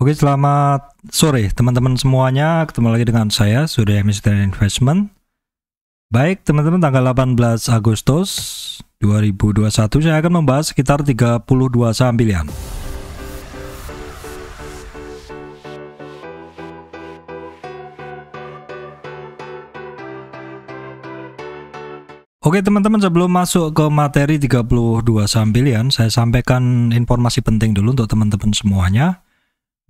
Oke, selamat sore teman-teman semuanya. Ketemu lagi dengan saya, Surya Mr. Investment. Baik, teman-teman tanggal 18 Agustus 2021 saya akan membahas sekitar 32 saham pilihan. Oke teman-teman sebelum masuk ke materi 32 saham pilihan, saya sampaikan informasi penting dulu untuk teman-teman semuanya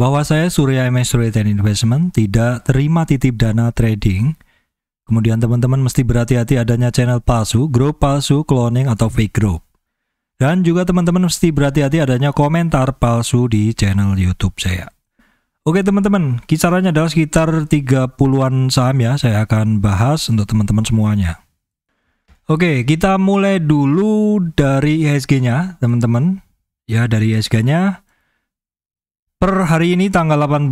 bahwa saya Surya MS Retail Investment tidak terima titip dana trading. Kemudian teman-teman mesti berhati-hati adanya channel palsu, grup palsu, cloning atau fake group. Dan juga teman-teman mesti berhati-hati adanya komentar palsu di channel YouTube saya. Oke teman-teman, kisarannya adalah sekitar 30-an saham ya, saya akan bahas untuk teman-teman semuanya. Oke, kita mulai dulu dari IHSG-nya, teman-teman. Ya, dari IHSG-nya Per hari ini tanggal 18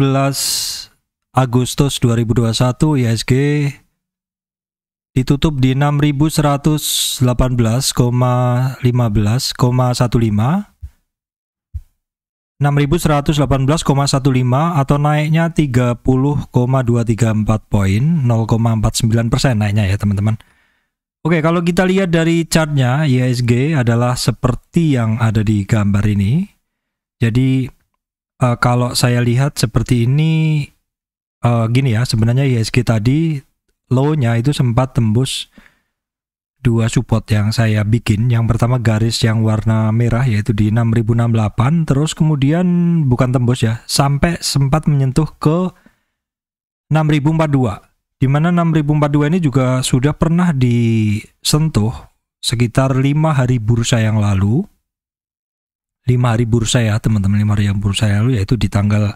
Agustus 2021 ISG ditutup di 6118,15,15 6118,15 atau naiknya 30,234 poin 0,49 persen naiknya ya teman-teman. Oke kalau kita lihat dari chartnya ISG adalah seperti yang ada di gambar ini. Jadi uh, kalau saya lihat seperti ini uh, gini ya sebenarnya ISG tadi low-nya itu sempat tembus dua support yang saya bikin. Yang pertama garis yang warna merah yaitu di 6068 terus kemudian bukan tembus ya, sampai sempat menyentuh ke 6042. Di mana 6042 ini juga sudah pernah disentuh sekitar lima hari bursa yang lalu 5 hari bursa ya teman-teman 5 hari yang bursa lalu yaitu di tanggal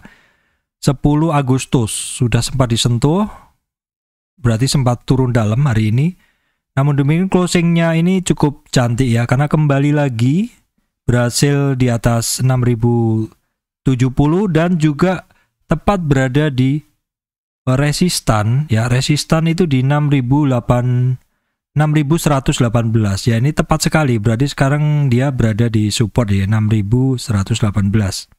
10 Agustus. Sudah sempat disentuh berarti sempat turun dalam hari ini. Namun demikian closingnya ini cukup cantik ya karena kembali lagi berhasil di atas 6070 dan juga tepat berada di resistan ya resistan itu di 6008 6118 ya ini tepat sekali. Berarti sekarang dia berada di support ya 6118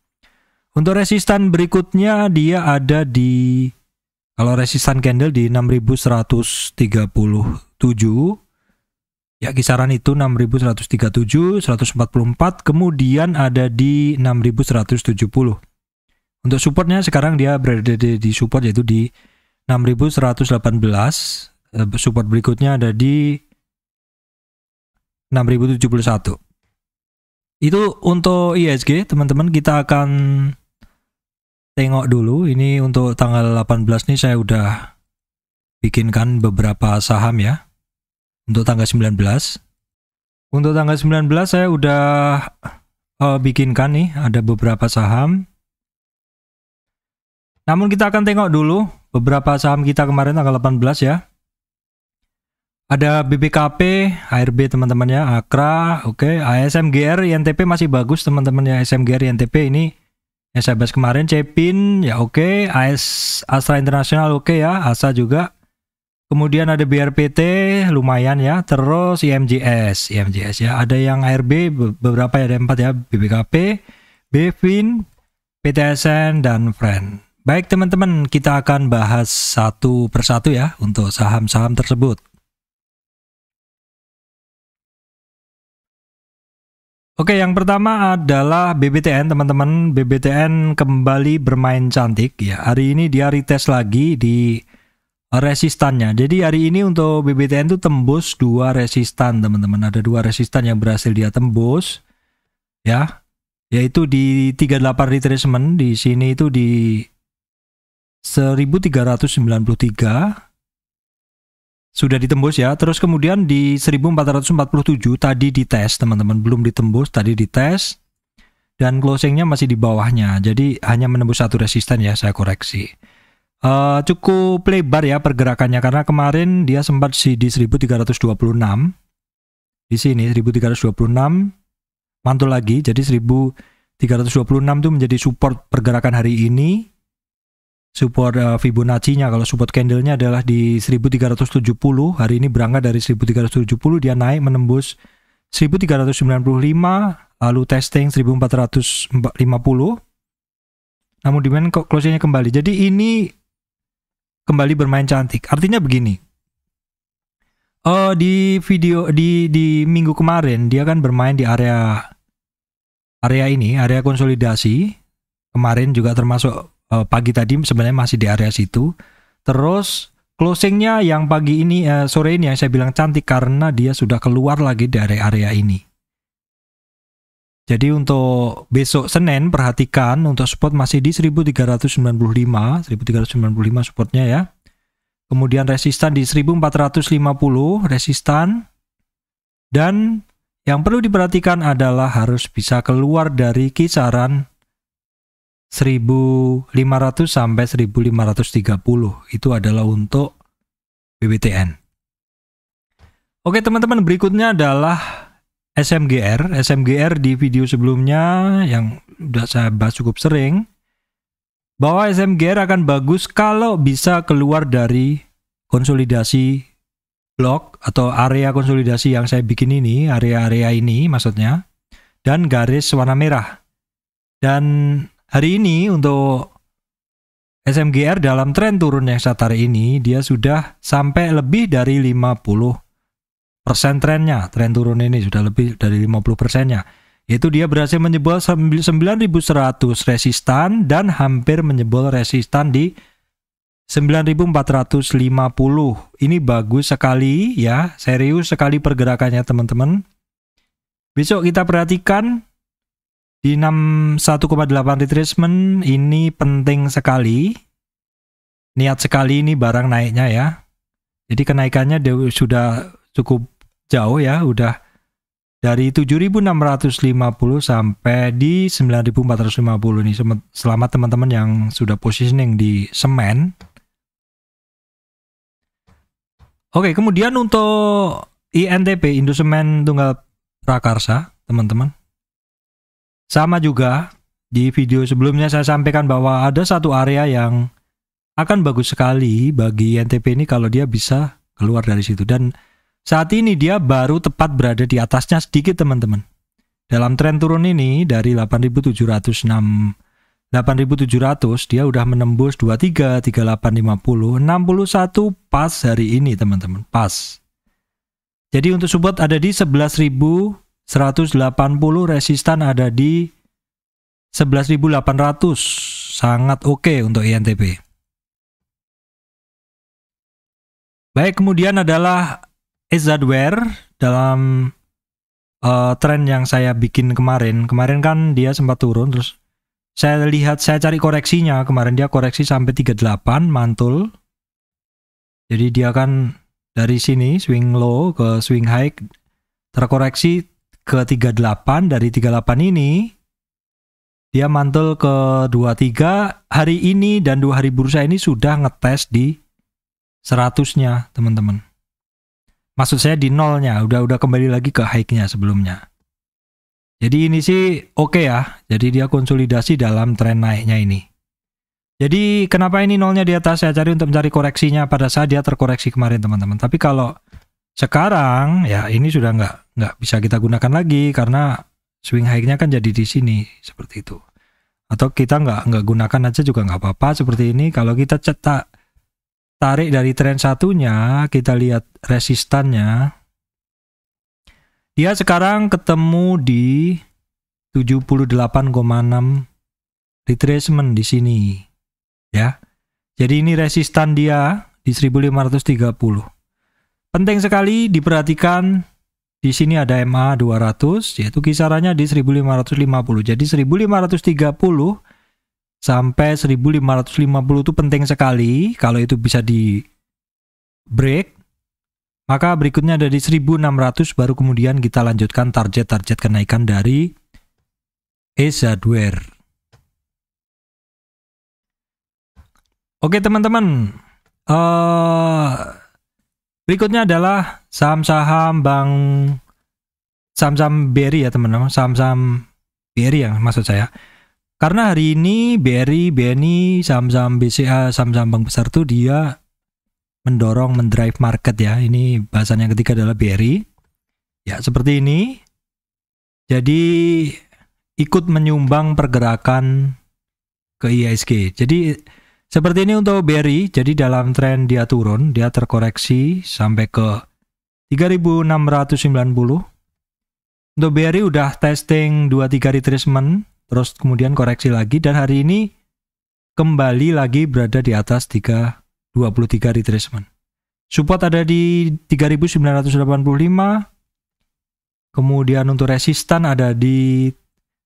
untuk resistan berikutnya dia ada di kalau resistan candle di 6137 ya kisaran itu 6137 144 kemudian ada di 6170 untuk supportnya sekarang dia berada di, support yaitu di 6118 Eh, support berikutnya ada di 6071. Itu untuk ISG, teman-teman kita akan tengok dulu. Ini untuk tanggal 18 nih saya udah bikinkan beberapa saham ya. Untuk tanggal 19. Untuk tanggal 19 saya udah uh, bikinkan nih ada beberapa saham. Namun kita akan tengok dulu beberapa saham kita kemarin tanggal 18 ya. Ada BBKP, HRB teman-temannya, Akra, oke, okay. ASMGR, INTP masih bagus teman-teman ya, ASMGR, INTP ini yang saya bahas kemarin, Cepin, ya oke, okay. AS Astra Internasional oke okay ya, ASA juga. Kemudian ada BRPT, lumayan ya, terus IMJS, IMJS ya, ada yang ARB, beberapa ya, ada empat ya, BBKP, BFIN, PTSN, dan Friend. Baik teman-teman, kita akan bahas satu persatu ya untuk saham-saham tersebut. Oke, yang pertama adalah BBTN, teman-teman. BBTN kembali bermain cantik ya. Hari ini dia retest lagi di resistannya. Jadi hari ini untuk BBTN itu tembus dua resistan, teman-teman. Ada dua resistan yang berhasil dia tembus. Ya. Yaitu di 38 retracement di sini itu di 1393 sudah ditembus ya. Terus kemudian di 1447 tadi dites teman-teman, belum ditembus, tadi dites. Dan closingnya masih di bawahnya, jadi hanya menembus satu resisten ya, saya koreksi. Uh, cukup lebar ya pergerakannya. Karena kemarin dia sempat di 1326 di sini 1326 mantul lagi. Jadi 1326 itu menjadi support pergerakan hari ini support uh, Fibonacci-nya kalau support candle-nya adalah di 1370 hari ini berangkat dari 1370 dia naik menembus 1395 lalu testing 1450 namun demand kok closingnya kembali. Jadi ini kembali bermain cantik. Artinya begini. Oh, di video di di minggu kemarin dia kan bermain di area area ini, area konsolidasi. Kemarin juga termasuk uh, pagi tadi sebenarnya masih di area situ. Terus closingnya yang pagi ini uh, sore ini yang saya bilang cantik karena dia sudah keluar lagi dari area ini. Jadi untuk besok Senin perhatikan untuk spot masih di 1395, 1395 supportnya ya. Kemudian resistan di 1450 resistan dan yang perlu diperhatikan adalah harus bisa keluar dari kisaran 1500 sampai 1530. Itu adalah untuk BBTN. Oke, teman-teman, berikutnya adalah SMGR, SMGR di video sebelumnya yang sudah saya bahas cukup sering bahwa SMGR akan bagus kalau bisa keluar dari konsolidasi blok atau area konsolidasi yang saya bikin ini, area-area ini maksudnya dan garis warna merah. Dan hari ini untuk SMGR dalam tren turun yang saya tarik ini dia sudah sampai lebih dari 50 persen trennya, tren turun ini sudah lebih dari 50 persennya. Yaitu dia berhasil menjebol 9100 resistan dan hampir menjebol resistan di 9450. Ini bagus sekali ya, serius sekali pergerakannya teman-teman. Besok kita perhatikan di 61,8 retracement ini penting sekali. Niat sekali ini barang naiknya ya. Jadi kenaikannya sudah cukup jauh ya, udah dari 7.650 sampai di 9.450 nih. Selamat teman-teman yang sudah positioning di semen. Oke, kemudian untuk INTP, Indosemen Tunggal Prakarsa, teman-teman. Sama juga, di video sebelumnya saya sampaikan bahwa ada satu area yang akan bagus sekali bagi INTP ini kalau dia bisa keluar dari situ. Dan saat ini dia baru tepat berada di atasnya sedikit teman-teman. Dalam tren turun ini dari 8706 8700 dia udah menembus 23 3850 61 pas hari ini teman-teman pas jadi untuk support ada di 11.180 resistan ada di 11.800 sangat oke okay untuk INTP baik kemudian adalah Ezadware dalam uh, tren yang saya bikin kemarin. Kemarin kan dia sempat turun terus saya lihat saya cari koreksinya. Kemarin dia koreksi sampai 38 mantul. Jadi dia kan dari sini swing low ke swing high terkoreksi ke 38 dari 38 ini dia mantul ke 23 hari ini dan dua hari bursa ini sudah ngetes di 100-nya teman-teman. Maksud saya di nolnya, udah udah kembali lagi ke high-nya sebelumnya. Jadi ini sih oke okay ya. Jadi dia konsolidasi dalam tren naiknya ini. Jadi kenapa ini nolnya di atas? Saya cari untuk mencari koreksinya pada saat dia terkoreksi kemarin teman-teman. Tapi kalau sekarang ya ini sudah nggak nggak bisa kita gunakan lagi karena swing high-nya kan jadi di sini seperti itu. Atau kita nggak nggak gunakan aja juga nggak apa-apa seperti ini. Kalau kita cetak tarik dari tren satunya, kita lihat resistannya. Dia sekarang ketemu di 78,6 retracement di sini. Ya. Jadi ini resistan dia di 1530. Penting sekali diperhatikan di sini ada MA 200 yaitu kisarannya di 1550. Jadi 1530 sampai 1550 itu penting sekali kalau itu bisa di break maka berikutnya dari 1600 baru kemudian kita lanjutkan target-target kenaikan dari Ezadware Oke teman-teman uh, berikutnya adalah saham-saham bank saham-saham BRI ya teman-teman saham-saham BRI ya maksud saya karena hari ini BRI, BNI, saham-saham BCA, saham-saham bank besar tuh dia mendorong, mendrive market ya. Ini bahasan yang ketiga adalah BRI. Ya, seperti ini. Jadi ikut menyumbang pergerakan ke ISG. Jadi seperti ini untuk BRI, jadi dalam tren dia turun, dia terkoreksi sampai ke 3690. Untuk BRI udah testing 2-3 retracement, terus kemudian koreksi lagi dan hari ini kembali lagi berada di atas 323 retracement. Support ada di 3985. Kemudian untuk resistan ada di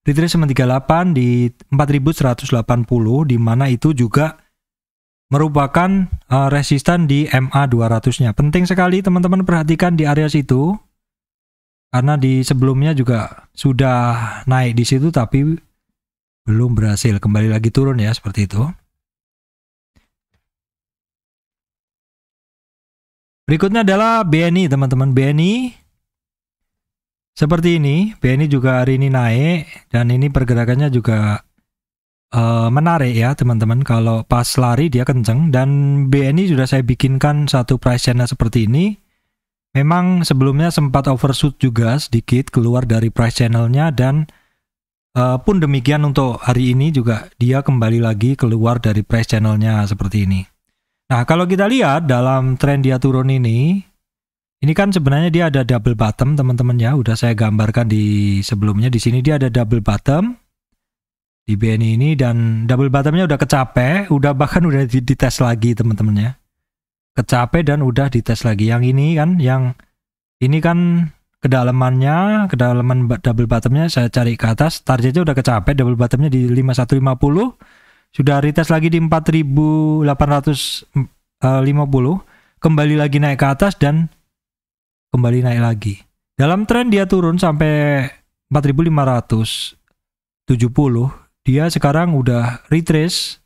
retracement 38 di 4180 di mana itu juga merupakan uh, resistan di MA 200-nya. Penting sekali teman-teman perhatikan di area situ karena di sebelumnya juga sudah naik di situ tapi belum berhasil kembali lagi turun ya seperti itu. Berikutnya adalah BNI teman-teman. BNI seperti ini. BNI juga hari ini naik dan ini pergerakannya juga uh, menarik ya teman-teman. Kalau pas lari dia kenceng dan BNI sudah saya bikinkan satu price channel seperti ini. Memang sebelumnya sempat overshoot juga sedikit keluar dari price channelnya dan uh, pun demikian untuk hari ini juga dia kembali lagi keluar dari price channelnya seperti ini. Nah kalau kita lihat dalam tren dia turun ini ini kan sebenarnya dia ada double bottom teman-teman ya. Udah saya gambarkan di sebelumnya. Di sini dia ada double bottom di BNI ini dan double bottomnya udah kecape, udah bahkan udah dites lagi teman-temannya. Kecape dan udah dites lagi. Yang ini kan, yang ini kan kedalamannya, kedalaman double bottomnya saya cari ke atas, targetnya udah kecape, double bottomnya di 5150, sudah retest lagi di 4850, kembali lagi naik ke atas dan kembali naik lagi. Dalam tren dia turun sampai 4570 dia sekarang udah retrace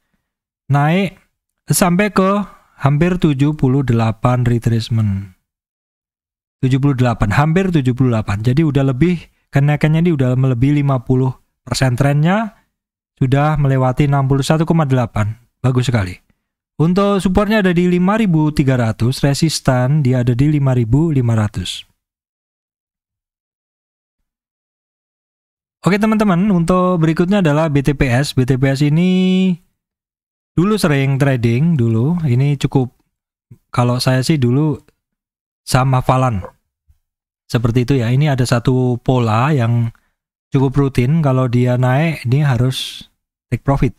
naik sampai ke hampir 78 retracement. 78, hampir 78. Jadi udah lebih kenaikannya ini udah melebihi 50% trennya sudah melewati 61,8. Bagus sekali. Untuk supportnya ada di 5300, resistan dia ada di 5500. Oke teman-teman, untuk berikutnya adalah BTPS. BTPS ini dulu sering trading dulu. Ini cukup kalau saya sih dulu sama Falan. Seperti itu ya. Ini ada satu pola yang cukup rutin. Kalau dia naik, ini harus take profit.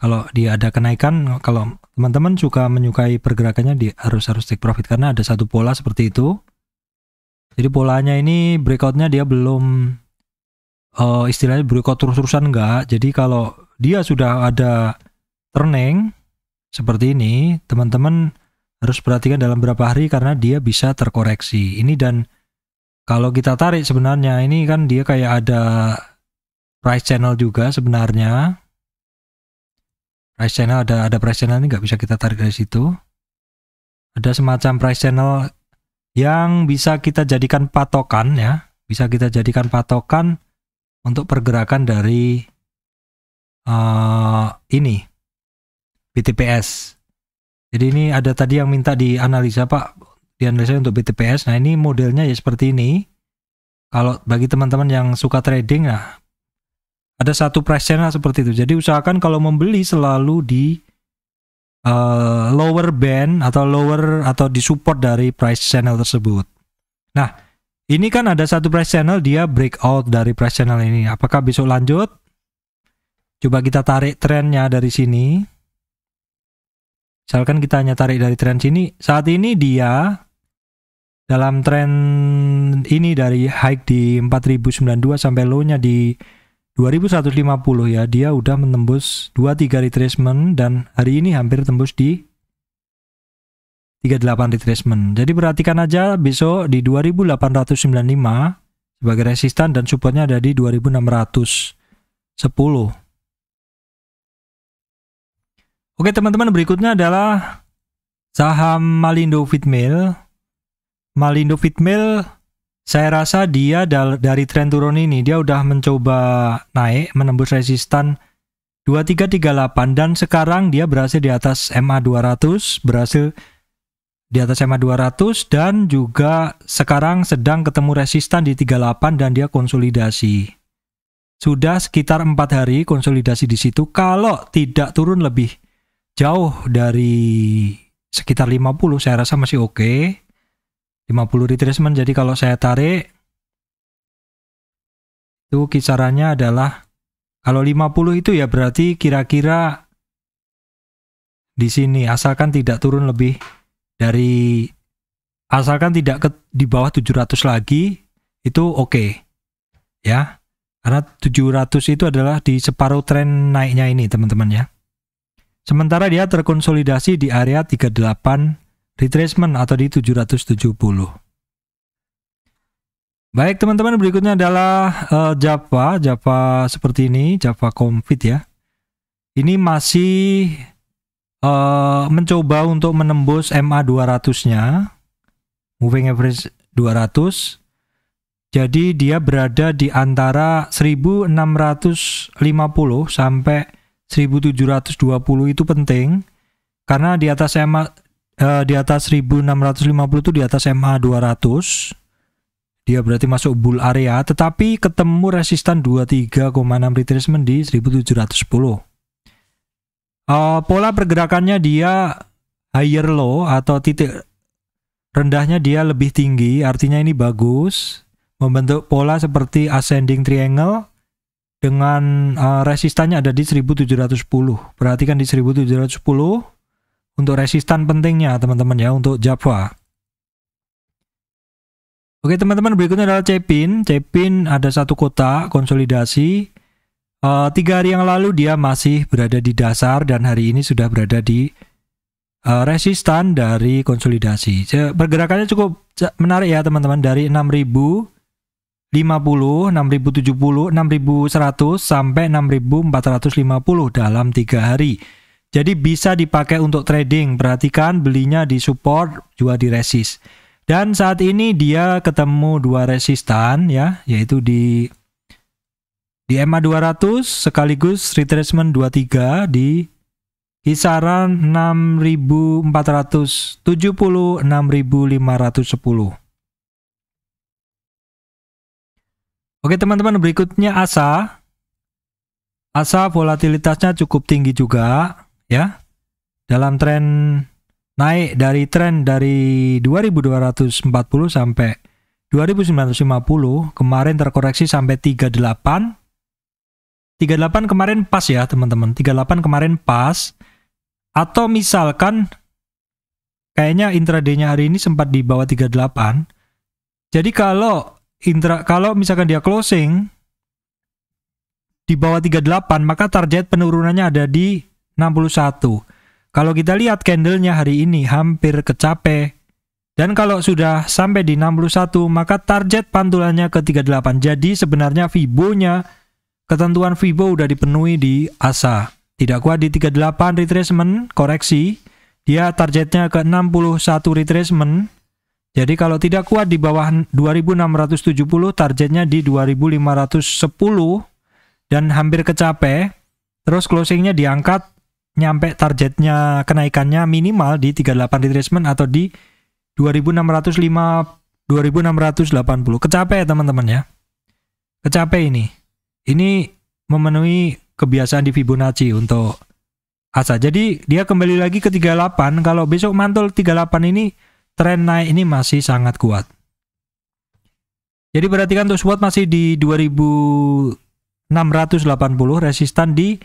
Kalau dia ada kenaikan, kalau teman-teman suka menyukai pergerakannya, dia harus harus take profit karena ada satu pola seperti itu. Jadi polanya ini breakoutnya dia belum uh, istilahnya boykot terus-terusan enggak. Jadi kalau dia sudah ada turning seperti ini, teman-teman harus perhatikan dalam berapa hari karena dia bisa terkoreksi. Ini dan kalau kita tarik sebenarnya ini kan dia kayak ada price channel juga sebenarnya. Price channel ada ada price channel ini nggak bisa kita tarik dari situ. Ada semacam price channel yang bisa kita jadikan patokan ya, bisa kita jadikan patokan untuk pergerakan dari uh, ini BTPS. Jadi ini ada tadi yang minta dianalisa Pak, dianalisa untuk BTPS. Nah ini modelnya ya seperti ini. Kalau bagi teman-teman yang suka trading, nah ada satu price channel seperti itu. Jadi usahakan kalau membeli selalu di uh, lower band atau lower atau di support dari price channel tersebut. Nah ini kan ada satu price channel dia breakout dari price channel ini. Apakah besok lanjut? Coba kita tarik trennya dari sini. Misalkan kita hanya tarik dari tren sini. Saat ini dia dalam tren ini dari high di 4092 sampai low-nya di 2150 ya. Dia udah menembus 2-3 retracement dan hari ini hampir tembus di 38 retracement. Jadi perhatikan aja besok di 2895 sebagai resistan dan supportnya ada di 2610. Oke teman-teman berikutnya adalah saham Malindo Fitmail. Malindo Fitmail saya rasa dia dari tren turun ini dia udah mencoba naik menembus resistan 2338 dan sekarang dia berhasil di atas MA 200 berhasil di atas SMA 200 dan juga sekarang sedang ketemu resistan di 38 dan dia konsolidasi. sudah sekitar empat hari konsolidasi di situ. Kalau tidak turun lebih jauh dari sekitar 50, saya rasa masih oke. Okay. 50 retracement, jadi kalau saya tarik, itu kisarannya adalah, kalau 50 itu ya berarti kira-kira di sini, asalkan tidak turun lebih dari, asalkan tidak ke, di bawah 700 lagi, itu oke. Okay. Ya, karena 700 itu adalah di separuh tren naiknya ini teman-teman ya. Sementara dia terkonsolidasi di area 38 retracement atau di 770. Baik teman-teman berikutnya adalah uh, Java, Java seperti ini, Java Confit ya. Ini masih uh, mencoba untuk menembus MA 200-nya, moving average 200 jadi dia berada di antara 1650 sampai 1720 itu penting. Karena di atas MA eh, di atas 1650 itu di atas MA 200 dia berarti masuk bull area tetapi ketemu resistan 23,6 retracement di 1710 uh, pola pergerakannya dia higher low atau titik rendahnya dia lebih tinggi artinya ini bagus membentuk pola seperti ascending triangle dengan uh, resistannya ada di 1710. Perhatikan di 1710 untuk resistan pentingnya teman-teman ya untuk Java. Oke teman-teman berikutnya adalah Cepin. Cepin ada satu kotak konsolidasi. Uh, tiga hari yang lalu dia masih berada di dasar dan hari ini sudah berada di uh, resistan dari konsolidasi. Pergerakannya cukup menarik ya teman-teman dari 6000 50, 6070, 6100 sampai 6450 dalam tiga hari. Jadi bisa dipakai untuk trading. Perhatikan belinya di support, jual di resist. Dan saat ini dia ketemu dua resistan ya, yaitu di di EMA 200 sekaligus retracement 23 di kisaran 6470 6510. Oke teman-teman berikutnya ASA. ASA volatilitasnya cukup tinggi juga ya. Dalam tren naik dari tren dari 2240 sampai 2950 kemarin terkoreksi sampai 38 38 kemarin pas ya teman-teman 38 kemarin pas atau misalkan kayaknya intraday-nya hari ini sempat di bawah 38 jadi kalau intra kalau misalkan dia closing di bawah 38 maka target penurunannya ada di 61. Kalau kita lihat candlenya hari ini hampir kecape dan kalau sudah sampai di 61 maka target pantulannya ke 38. Jadi sebenarnya Fibo-nya ketentuan Fibo udah dipenuhi di ASA. Tidak kuat di 38 retracement koreksi, dia targetnya ke 61 retracement jadi kalau tidak kuat di bawah 2670 targetnya di 2510 dan hampir kecape. Terus closingnya diangkat nyampe targetnya kenaikannya minimal di 38 retracement atau di 2605 2680. Kecape ya teman-teman ya. Kecape ini. Ini memenuhi kebiasaan di Fibonacci untuk asa. Jadi dia kembali lagi ke 38. Kalau besok mantul 38 ini tren naik ini masih sangat kuat. Jadi perhatikan untuk SWOT masih di 2680, resistan di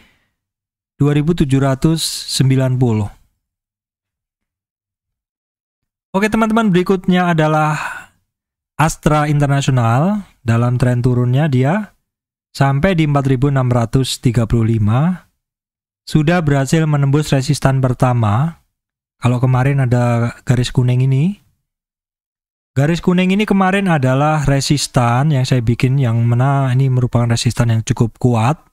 2790. Oke teman-teman, berikutnya adalah Astra International. Dalam tren turunnya dia sampai di 4635 sudah berhasil menembus resistan pertama kalau kemarin ada garis kuning ini, garis kuning ini kemarin adalah resistan yang saya bikin yang mana ini merupakan resistan yang cukup kuat.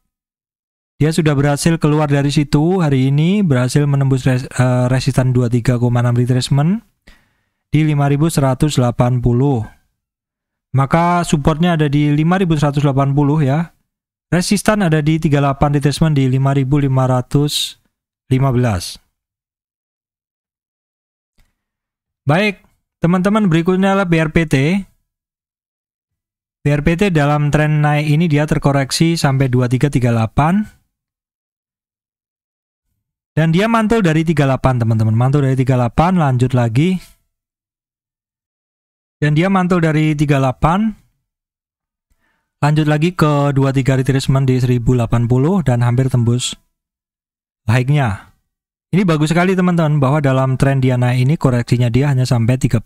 Dia sudah berhasil keluar dari situ hari ini berhasil menembus res, uh, resistan 23,6 retracement di 5180. Maka supportnya ada di 5180 ya. Resistan ada di 38 retracement di 5515. Baik, teman-teman berikutnya adalah BRPT. BRPT dalam tren naik ini dia terkoreksi sampai 2338 dan dia mantul dari 38 teman-teman. Mantul dari 38 lanjut lagi. Dan dia mantul dari 38 lanjut lagi ke 23 retracement di 1080 dan hampir tembus high-nya. Ini bagus sekali teman-teman bahwa dalam tren dia naik ini koreksinya dia hanya sampai 38.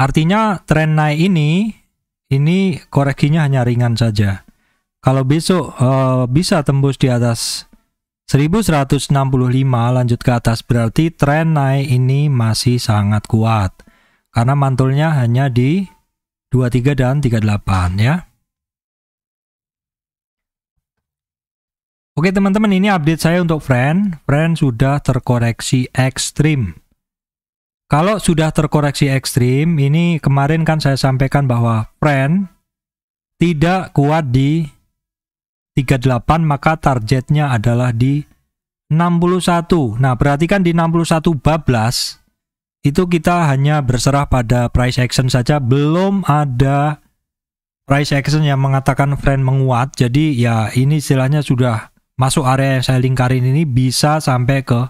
Artinya tren naik ini ini koreksinya hanya ringan saja. Kalau besok uh, bisa tembus di atas 1165 lanjut ke atas berarti tren naik ini masih sangat kuat. Karena mantulnya hanya di 23 dan 38 ya. Oke teman-teman ini update saya untuk friend. Friend sudah terkoreksi ekstrim. Kalau sudah terkoreksi ekstrim, ini kemarin kan saya sampaikan bahwa friend tidak kuat di 38 maka targetnya adalah di 61. Nah, perhatikan di 61 bablas itu kita hanya berserah pada price action saja, belum ada price action yang mengatakan friend menguat. Jadi ya ini istilahnya sudah masuk area yang saya lingkarin ini bisa sampai ke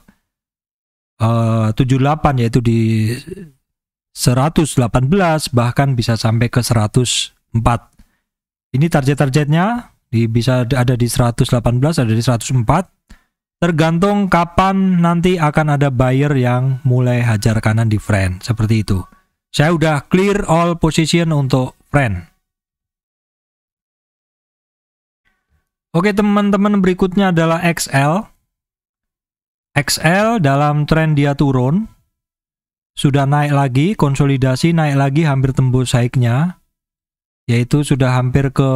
uh, 78 yaitu di 118 bahkan bisa sampai ke 104. Ini target-targetnya bisa ada di 118, ada di 104. Tergantung kapan nanti akan ada buyer yang mulai hajar kanan di friend, seperti itu. Saya udah clear all position untuk friend. Oke teman-teman berikutnya adalah XL. XL dalam tren dia turun. Sudah naik lagi, konsolidasi naik lagi hampir tembus high-nya. Yaitu sudah hampir ke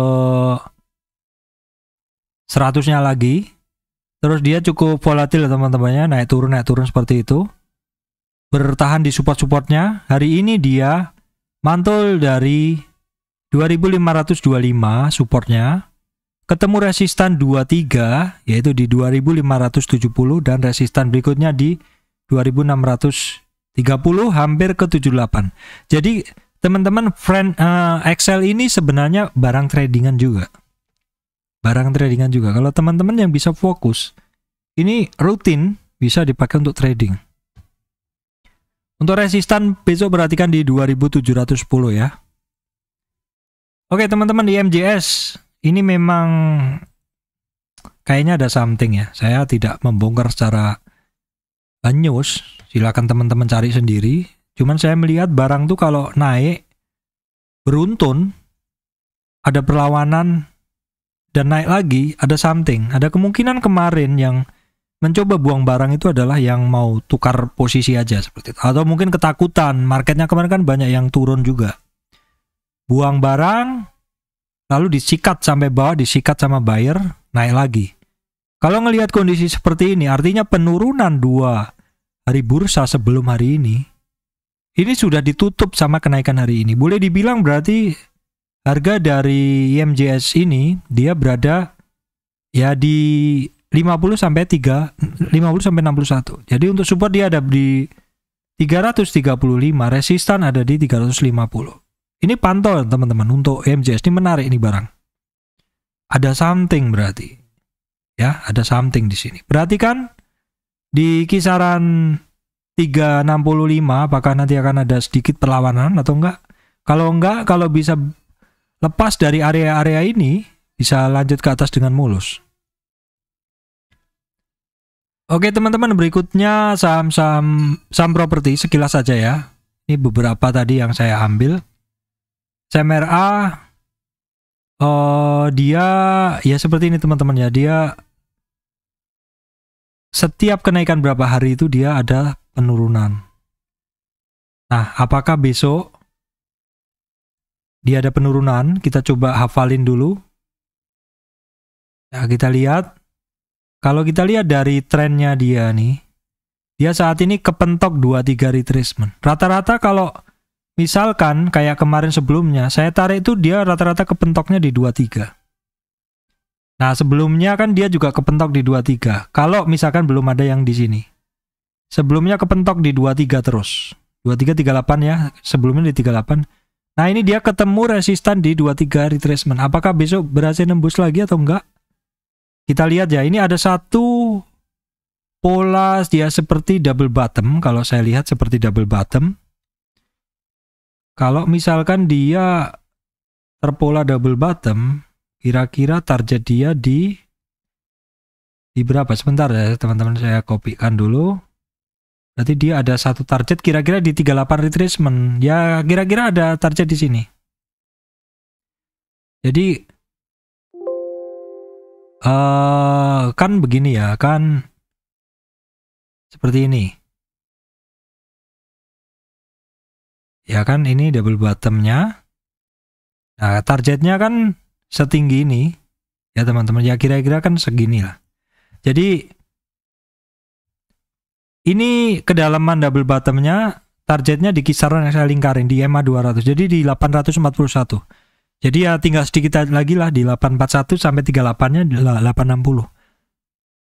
100-nya lagi. Terus dia cukup volatil teman-temannya, naik turun naik turun seperti itu. Bertahan di support-supportnya. Hari ini dia mantul dari 2525 supportnya. Ketemu resistan 23 yaitu di 2570 dan resistan berikutnya di 2630 hampir ke 78. Jadi teman-teman friend uh, Excel ini sebenarnya barang tradingan juga barang tradingan juga. Kalau teman-teman yang bisa fokus, ini rutin bisa dipakai untuk trading. Untuk resistan besok perhatikan di 2710 ya. Oke teman-teman di MJS ini memang kayaknya ada something ya. Saya tidak membongkar secara news, silakan teman-teman cari sendiri. Cuman saya melihat barang tuh kalau naik beruntun ada perlawanan dan naik lagi ada something. Ada kemungkinan kemarin yang mencoba buang barang itu adalah yang mau tukar posisi aja seperti itu. Atau mungkin ketakutan. Marketnya kemarin kan banyak yang turun juga. Buang barang lalu disikat sampai bawah disikat sama buyer naik lagi. Kalau ngelihat kondisi seperti ini artinya penurunan dua hari bursa sebelum hari ini ini sudah ditutup sama kenaikan hari ini. Boleh dibilang berarti harga dari IMJS ini dia berada ya di 50 sampai 3 50 sampai 61. Jadi untuk support dia ada di 335, resistan ada di 350. Ini pantau teman-teman untuk IMJS ini menarik ini barang. Ada something berarti. Ya, ada something di sini. Perhatikan di kisaran 365 apakah nanti akan ada sedikit perlawanan atau enggak? Kalau enggak, kalau bisa lepas dari area-area ini bisa lanjut ke atas dengan mulus. Oke teman-teman berikutnya saham-saham saham properti sekilas saja ya. Ini beberapa tadi yang saya ambil. CMRA oh dia ya seperti ini teman-teman ya dia setiap kenaikan berapa hari itu dia ada penurunan. Nah, apakah besok dia ada penurunan, kita coba hafalin dulu. Nah, kita lihat. Kalau kita lihat dari trennya dia nih, dia saat ini kepentok 23 retracement. Rata-rata kalau misalkan kayak kemarin sebelumnya, saya tarik itu dia rata-rata kepentoknya di 23. Nah, sebelumnya kan dia juga kepentok di 23. Kalau misalkan belum ada yang di sini. Sebelumnya kepentok di 23 terus. 23 38 ya, sebelumnya di 38. Nah ini dia ketemu resistan di 23 retracement. Apakah besok berhasil nembus lagi atau enggak? Kita lihat ya, ini ada satu pola dia seperti double bottom. Kalau saya lihat seperti double bottom. Kalau misalkan dia terpola double bottom, kira-kira target dia di di berapa? Sebentar ya teman-teman saya kopikan dulu. Berarti dia ada satu target kira-kira di 38 retracement. Ya kira-kira ada target di sini. Jadi uh, kan begini ya, kan seperti ini. Ya kan ini double bottomnya. Nah targetnya kan setinggi ini. Ya teman-teman ya kira-kira kan segini lah. Jadi ini kedalaman double bottomnya targetnya di kisaran yang saya lingkarin di EMA 200. Jadi di 841. Jadi ya tinggal sedikit lagi lah di 841 sampai 38-nya 860.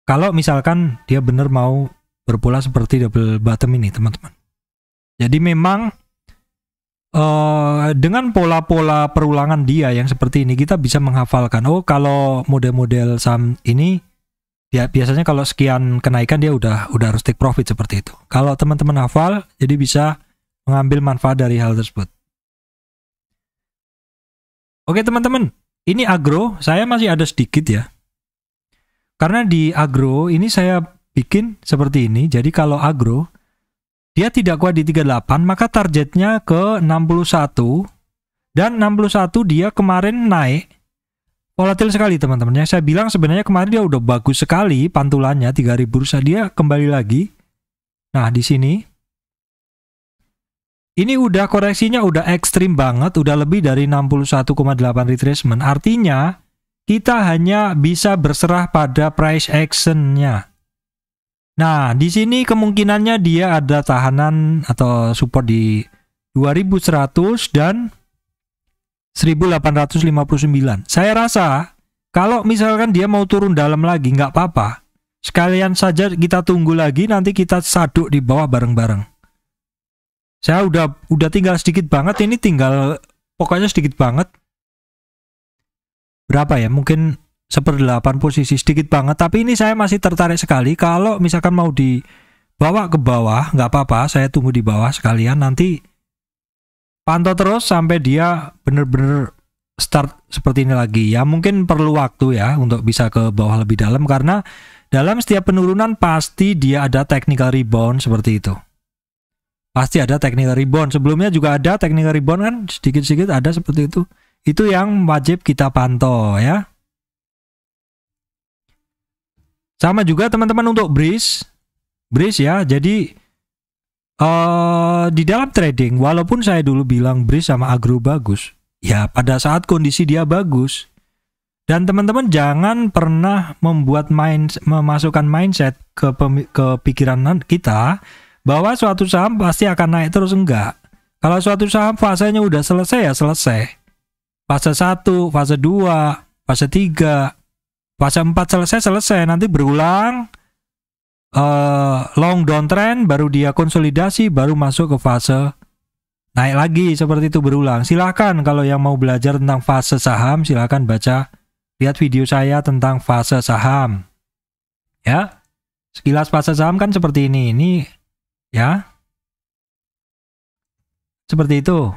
Kalau misalkan dia benar mau berpola seperti double bottom ini, teman-teman. Jadi memang uh, dengan pola-pola perulangan dia yang seperti ini kita bisa menghafalkan. Oh, kalau model-model saham ini ya biasanya kalau sekian kenaikan dia udah udah harus take profit seperti itu. Kalau teman-teman hafal, jadi bisa mengambil manfaat dari hal tersebut. Oke teman-teman, ini agro saya masih ada sedikit ya. Karena di agro ini saya bikin seperti ini. Jadi kalau agro dia tidak kuat di 38, maka targetnya ke 61 dan 61 dia kemarin naik volatil sekali teman-teman. Yang saya bilang sebenarnya kemarin dia udah bagus sekali pantulannya 3000 bursa dia kembali lagi. Nah, di sini ini udah koreksinya udah ekstrim banget, udah lebih dari 61,8 retracement. Artinya kita hanya bisa berserah pada price actionnya. Nah, di sini kemungkinannya dia ada tahanan atau support di 2100 dan 1859. Saya rasa kalau misalkan dia mau turun dalam lagi nggak apa-apa. Sekalian saja kita tunggu lagi nanti kita saduk di bawah bareng-bareng. Saya udah udah tinggal sedikit banget ini tinggal pokoknya sedikit banget. Berapa ya? Mungkin seperdelapan posisi sedikit banget tapi ini saya masih tertarik sekali kalau misalkan mau dibawa ke bawah nggak apa-apa saya tunggu di bawah sekalian nanti pantau terus sampai dia bener-bener start seperti ini lagi. Ya mungkin perlu waktu ya untuk bisa ke bawah lebih dalam karena dalam setiap penurunan pasti dia ada technical rebound seperti itu. Pasti ada technical rebound. Sebelumnya juga ada technical rebound kan sedikit-sedikit ada seperti itu. Itu yang wajib kita pantau ya. Sama juga teman-teman untuk breeze. Breeze ya. Jadi Uh, di dalam trading, walaupun saya dulu bilang BRIS sama agro bagus, ya pada saat kondisi dia bagus, dan teman-teman jangan pernah membuat mind, memasukkan mindset ke, ke pikiran kita bahwa suatu saham pasti akan naik terus enggak. Kalau suatu saham fasenya udah selesai ya selesai. Fase 1, fase 2, fase 3, fase 4 selesai selesai nanti berulang uh, long downtrend baru dia konsolidasi baru masuk ke fase naik lagi seperti itu berulang. Silahkan kalau yang mau belajar tentang fase saham silahkan baca lihat video saya tentang fase saham. Ya. Sekilas fase saham kan seperti ini. Ini ya. Seperti itu.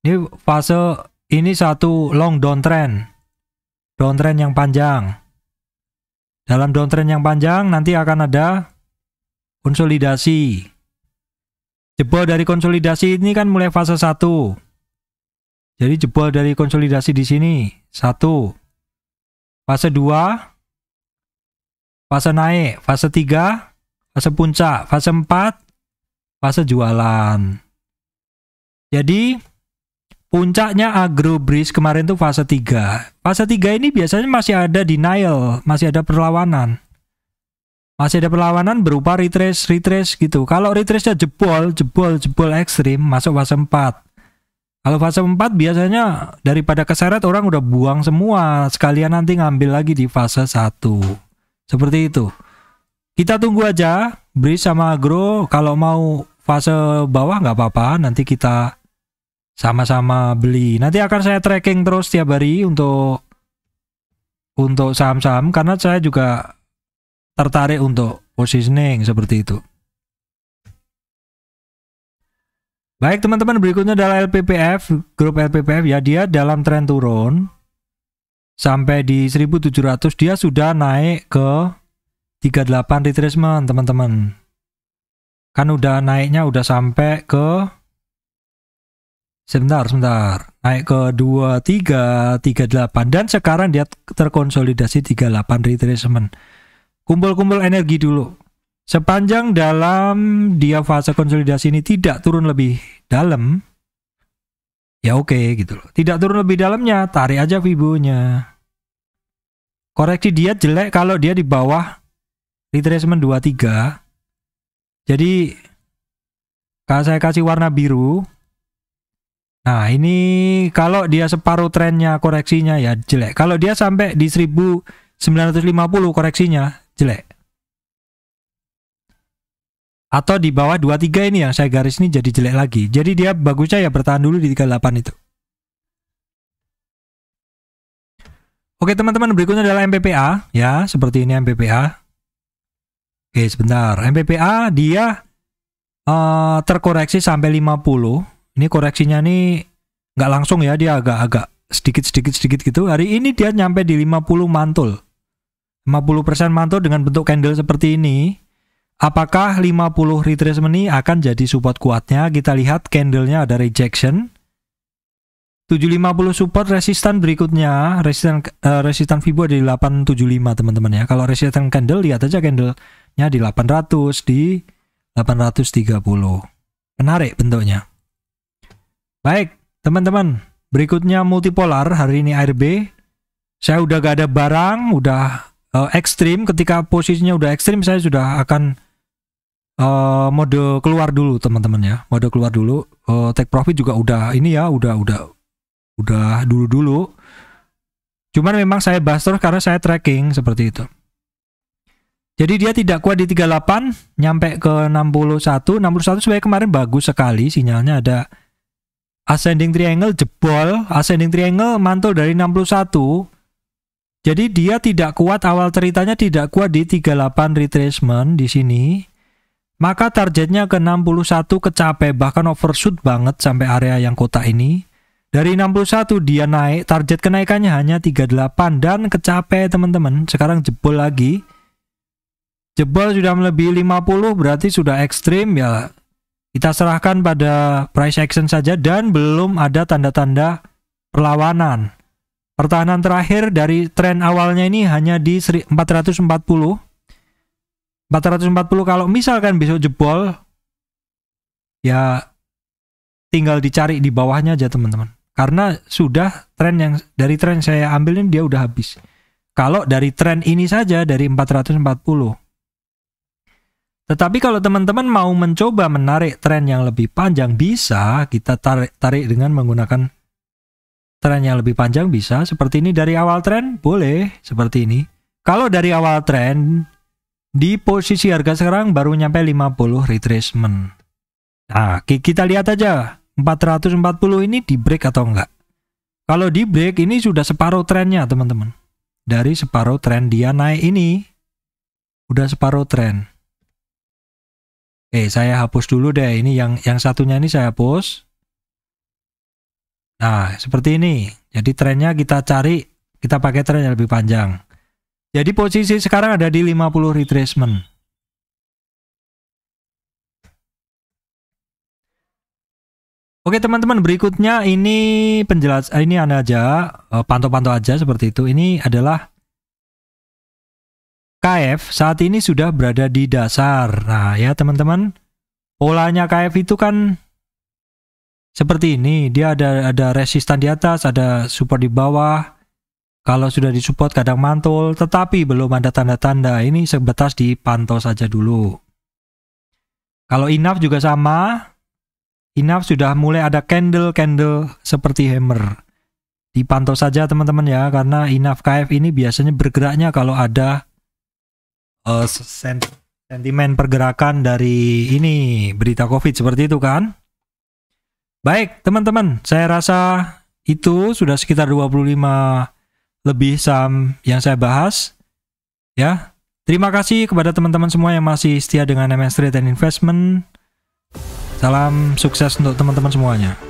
Ini fase ini satu long downtrend. Downtrend yang panjang. Dalam downtrend yang panjang nanti akan ada konsolidasi. Jebol dari konsolidasi ini kan mulai fase 1. Jadi jebol dari konsolidasi di sini 1. Fase 2 fase naik, fase 3 fase puncak, fase 4 fase jualan. Jadi Puncaknya agro breeze kemarin tuh fase 3. Fase 3 ini biasanya masih ada denial, masih ada perlawanan. Masih ada perlawanan berupa retrace, retrace gitu. Kalau retrace-nya jebol, jebol, jebol ekstrim, masuk fase 4. Kalau fase 4 biasanya daripada keseret orang udah buang semua, sekalian nanti ngambil lagi di fase 1. Seperti itu. Kita tunggu aja, breeze sama agro, kalau mau fase bawah nggak apa-apa, nanti kita sama-sama beli. Nanti akan saya tracking terus tiap hari untuk untuk saham-saham karena saya juga tertarik untuk positioning seperti itu. Baik teman-teman berikutnya adalah LPPF, grup LPPF ya dia dalam tren turun sampai di 1700 dia sudah naik ke 38 retracement teman-teman. Kan udah naiknya udah sampai ke sebentar sebentar naik ke 23 38 dan sekarang dia terkonsolidasi 38 retracement. Kumpul-kumpul energi dulu. Sepanjang dalam dia fase konsolidasi ini tidak turun lebih dalam, ya oke okay, gitu loh. Tidak turun lebih dalamnya, tarik aja fibonya. Koreksi dia jelek kalau dia di bawah retracement 23. Jadi kalau saya kasih warna biru. Nah, ini kalau dia separuh trennya koreksinya ya jelek. Kalau dia sampai di 1950 koreksinya jelek atau di bawah 23 ini yang saya garis ini jadi jelek lagi. Jadi dia bagusnya ya bertahan dulu di 38 itu. Oke teman-teman berikutnya adalah MPPA ya seperti ini MPPA. Oke sebentar MPPA dia uh, terkoreksi sampai 50. Ini koreksinya nih nggak langsung ya dia agak-agak sedikit sedikit sedikit gitu. Hari ini dia nyampe di 50 mantul. 50% mantul dengan bentuk candle seperti ini Apakah 50 retracement ini akan jadi support kuatnya? Kita lihat candlenya ada rejection. 750 support resistan berikutnya, resistan uh, resistan Fibo di 875 teman-teman ya. Kalau resistan candle lihat aja candlenya di 800 di 830. Menarik bentuknya. Baik, teman-teman. Berikutnya multipolar hari ini ARB. Saya udah gak ada barang, udah uh, ekstrim. Ketika posisinya udah ekstrim, saya sudah akan uh, mode keluar dulu teman-teman ya mode keluar dulu uh, take profit juga udah ini ya udah udah udah dulu dulu cuman memang saya bahas terus karena saya tracking seperti itu jadi dia tidak kuat di 38 nyampe ke 61 61 sebenarnya kemarin bagus sekali sinyalnya ada ascending triangle jebol ascending triangle mantul dari 61 jadi dia tidak kuat awal ceritanya tidak kuat di 38 retracement di sini maka targetnya ke 61 kecapai bahkan overshoot banget sampai area yang kotak ini. Dari 61 dia naik, target kenaikannya hanya 38 dan kecapai teman-teman. Sekarang jebol lagi. Jebol sudah melebihi 50 berarti sudah ekstrim ya. Kita serahkan pada price action saja dan belum ada tanda-tanda perlawanan. Pertahanan terakhir dari tren awalnya ini hanya di 440 440 kalau misalkan besok jebol ya tinggal dicari di bawahnya aja teman-teman. Karena sudah tren yang dari tren saya ambil ini dia udah habis. Kalau dari tren ini saja dari 440 tetapi kalau teman-teman mau mencoba menarik tren yang lebih panjang bisa kita tarik tarik dengan menggunakan tren yang lebih panjang bisa seperti ini dari awal tren boleh seperti ini kalau dari awal tren di posisi harga sekarang baru nyampe 50 retracement. Nah, kita lihat aja 440 ini di break atau enggak. Kalau di break ini sudah separuh trennya, teman-teman. Dari separuh tren dia naik ini udah separuh tren. Oke, saya hapus dulu deh. Ini yang yang satunya ini saya hapus. Nah, seperti ini. Jadi trennya kita cari, kita pakai tren yang lebih panjang. Jadi posisi sekarang ada di 50 retracement. Oke teman-teman berikutnya ini penjelas eh, ini anda aja eh, pantau-pantau aja seperti itu. Ini adalah KF saat ini sudah berada di dasar. Nah ya teman-teman polanya KF itu kan seperti ini. Dia ada ada resistan di atas, ada support di bawah, kalau sudah disupport kadang mantul, tetapi belum ada tanda-tanda, ini sebatas dipantau saja dulu. Kalau enough juga sama, enough sudah mulai ada candle-candle seperti hammer. Dipantau saja teman-teman ya, karena enough KF ini biasanya bergeraknya kalau ada uh, sentimen pergerakan dari ini berita COVID seperti itu kan. Baik, teman-teman, saya rasa itu sudah sekitar 25 lebih saham yang saya bahas. Ya. Terima kasih kepada teman-teman semua yang masih setia dengan MS Trade and Investment. Salam sukses untuk teman-teman semuanya.